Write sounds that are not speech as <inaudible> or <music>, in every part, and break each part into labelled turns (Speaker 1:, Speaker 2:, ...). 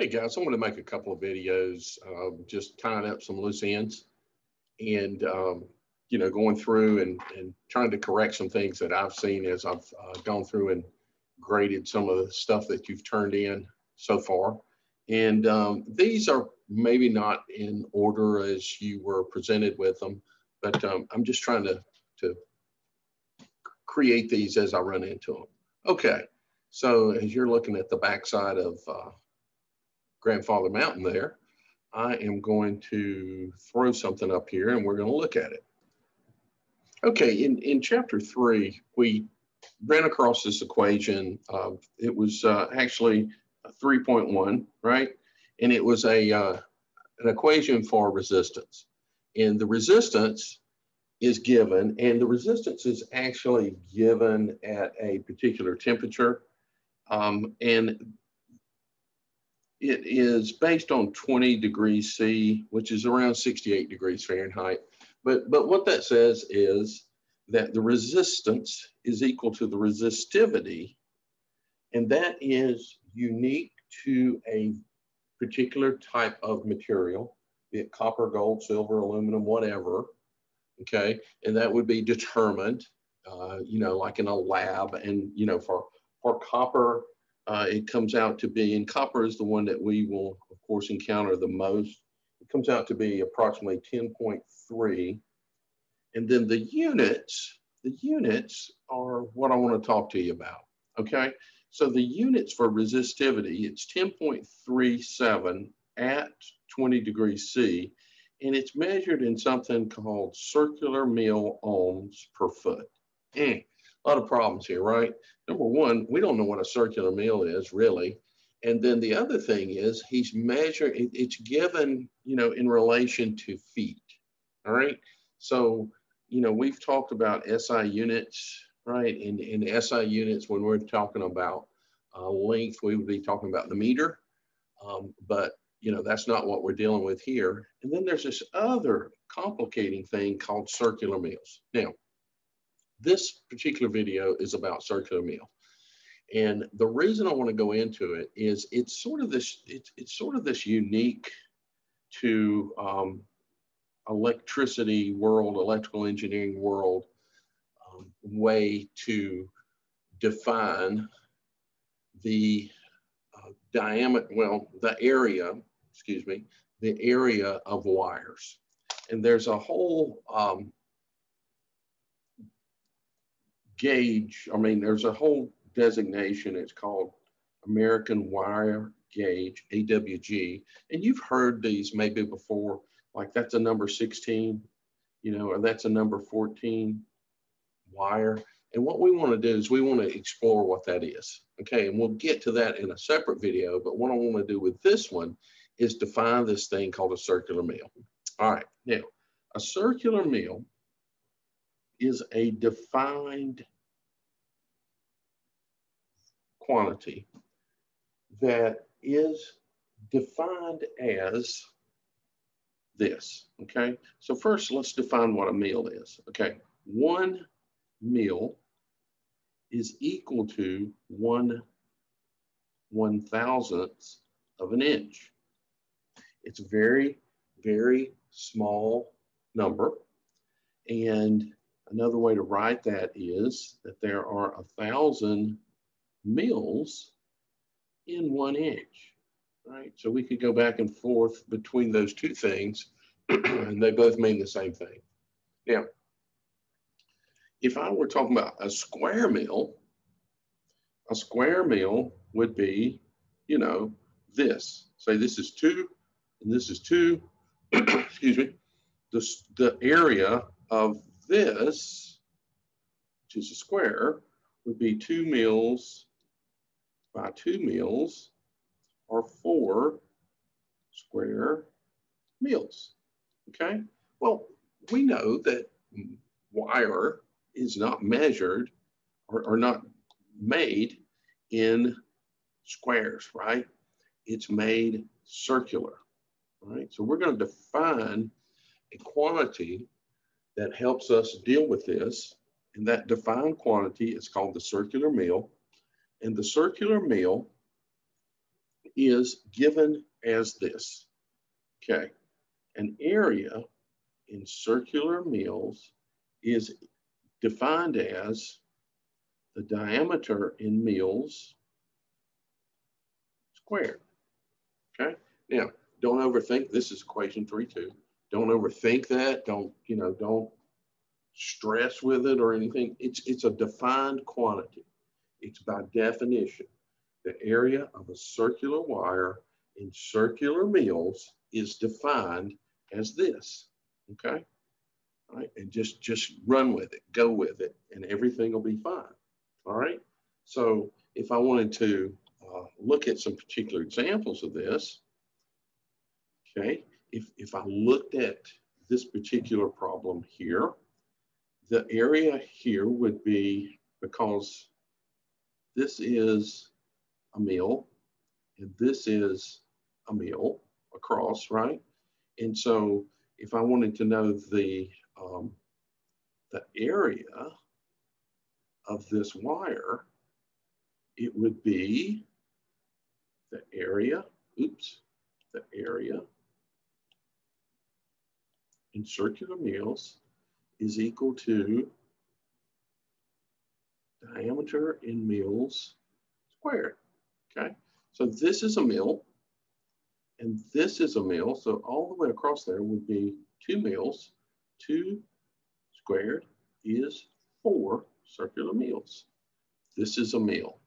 Speaker 1: Hey guys, I'm going to make a couple of videos, uh, just tying up some loose ends and, um, you know, going through and, and trying to correct some things that I've seen as I've uh, gone through and graded some of the stuff that you've turned in so far. And um, these are maybe not in order as you were presented with them, but um, I'm just trying to, to create these as I run into them. Okay, so as you're looking at the backside of uh, Grandfather Mountain there, I am going to throw something up here and we're going to look at it. Okay, in, in chapter three, we ran across this equation. It was uh, actually 3.1, right? And it was a uh, an equation for resistance. And the resistance is given, and the resistance is actually given at a particular temperature. Um, and it is based on 20 degrees C, which is around 68 degrees Fahrenheit. But, but what that says is that the resistance is equal to the resistivity, and that is unique to a particular type of material, be it copper, gold, silver, aluminum, whatever, okay? And that would be determined, uh, you know, like in a lab. And, you know, for, for copper, uh, it comes out to be, and copper is the one that we will, of course, encounter the most. It comes out to be approximately 10.3. And then the units, the units are what I want to talk to you about, okay? So the units for resistivity, it's 10.37 at 20 degrees C, and it's measured in something called circular mil ohms per foot. Eh a lot of problems here, right? Number one, we don't know what a circular mil is really. And then the other thing is he's measuring, it's given, you know, in relation to feet. All right. So, you know, we've talked about SI units, right? In, in SI units, when we're talking about uh, length, we would be talking about the meter. Um, but, you know, that's not what we're dealing with here. And then there's this other complicating thing called circular mils. Now, this particular video is about circular mil. And the reason I want to go into it is it's sort of this, it's, it's sort of this unique to um, electricity world, electrical engineering world um, way to define the uh, diameter, well, the area, excuse me, the area of wires. And there's a whole um, gauge, I mean, there's a whole designation. It's called American Wire Gauge, AWG. And you've heard these maybe before, like that's a number 16, you know, or that's a number 14 wire. And what we want to do is we want to explore what that is. Okay, and we'll get to that in a separate video. But what I want to do with this one is define this thing called a circular mil. All right, now a circular mil is a defined quantity that is defined as this, okay? So first, let's define what a mil is, okay? One mil is equal to one one thousandth of an inch. It's a very, very small number. And another way to write that is that there are a thousand mils in one inch, right? So we could go back and forth between those two things <clears throat> and they both mean the same thing. Now, if I were talking about a square mil, a square mil would be, you know, this. Say this is two and this is two, <clears throat> excuse me, the, the area of this, which is a square, would be two mils by two mils are four square mils, Okay, well, we know that wire is not measured or, or not made in squares, right? It's made circular, right? So we're going to define a quantity that helps us deal with this. And that defined quantity is called the circular mil. And the circular mil is given as this. Okay, an area in circular mils is defined as the diameter in mils squared. Okay, now don't overthink. This is equation three, two. Don't overthink that. Don't, you know, don't stress with it or anything. It's, it's a defined quantity. It's by definition. The area of a circular wire in circular mils is defined as this, okay? All right, and just, just run with it, go with it, and everything will be fine, all right? So if I wanted to uh, look at some particular examples of this, okay, if, if I looked at this particular problem here, the area here would be because this is a mil and this is a mil across, right? And so if I wanted to know the, um, the area of this wire, it would be the area, oops, the area in circular mils is equal to diameter in mils squared, okay? So this is a mil, and this is a mil. So all the way across there would be two mils. Two squared is four circular mils. This is a mil.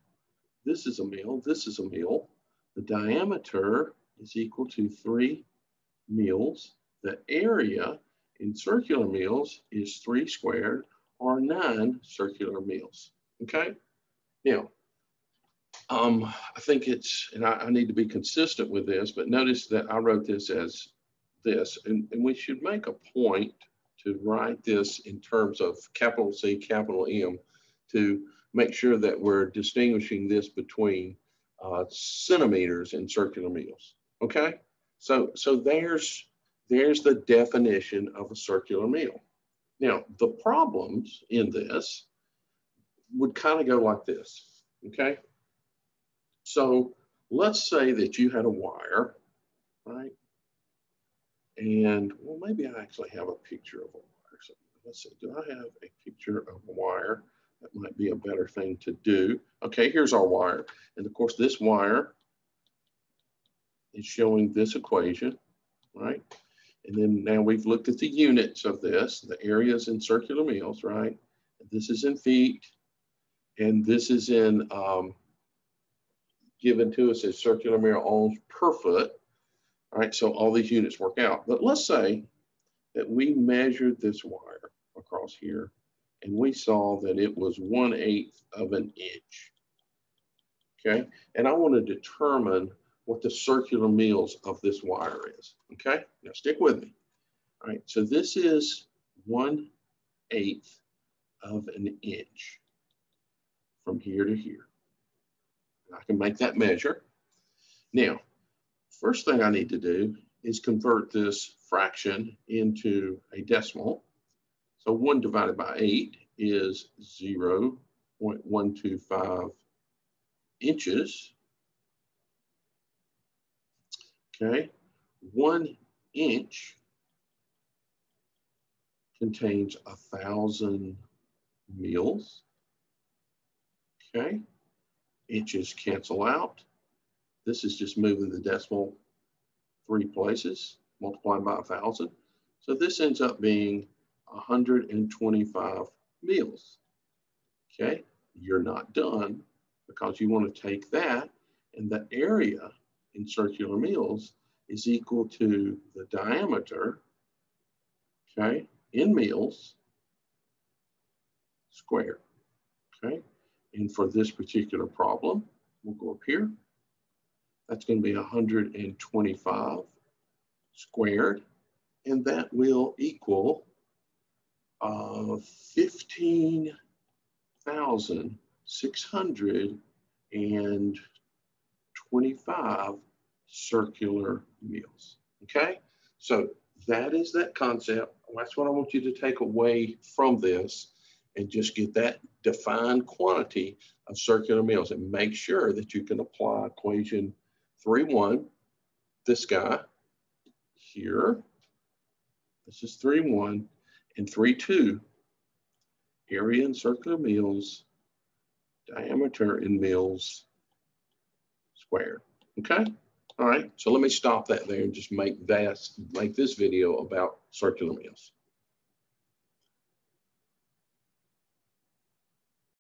Speaker 1: This is a mil. This is a mil. The diameter is equal to three mils. The area in circular mils is three squared or nine circular mils. Okay? Now, um, I think it's, and I, I, need to be consistent with this, but notice that I wrote this as this, and, and we should make a point to write this in terms of capital C, capital M, to make sure that we're distinguishing this between uh, centimeters and circular mils. Okay, so so there's there's the definition of a circular mil. Now the problems in this would kind of go like this. Okay, so let's say that you had a wire, right? And well, maybe I actually have a picture of a wire. So let's see, do I have a picture of a wire? That might be a better thing to do. Okay, here's our wire. And of course, this wire is showing this equation, right? And then now we've looked at the units of this, the areas in circular mils, right? This is in feet, and this is in um, given to us as circular meter ohms per foot. All right, so all these units work out. But let's say that we measured this wire across here and we saw that it was one eighth of an inch. Okay, and I want to determine what the circular mils of this wire is. Okay, now stick with me. All right, so this is one eighth of an inch from here to here. I can make that measure. Now, first thing I need to do is convert this fraction into a decimal. So 1 divided by 8 is 0 0.125 inches. Okay, 1 inch contains a thousand mils. Okay, inches cancel out. This is just moving the decimal three places, multiplying by a thousand. So this ends up being 125 mils. Okay, you're not done because you want to take that and the area in circular mils is equal to the diameter, okay, in mils squared, okay? And for this particular problem, we'll go up here. That's going to be 125 squared, and that will equal uh, 15,625 circular mils. Okay, so that is that concept. That's what I want you to take away from this and just get that defined quantity of circular mils and make sure that you can apply equation three, one, this guy here. This is three, one, and three, two. Area in circular mils, diameter in mils squared. Okay. All right. So let me stop that there and just make that make this video about circular mils.